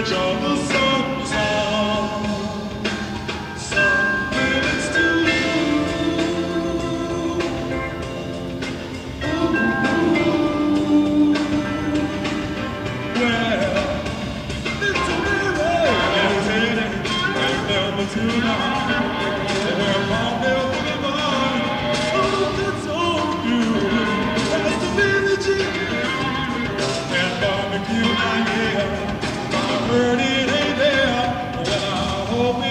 edge of the sun. Oh,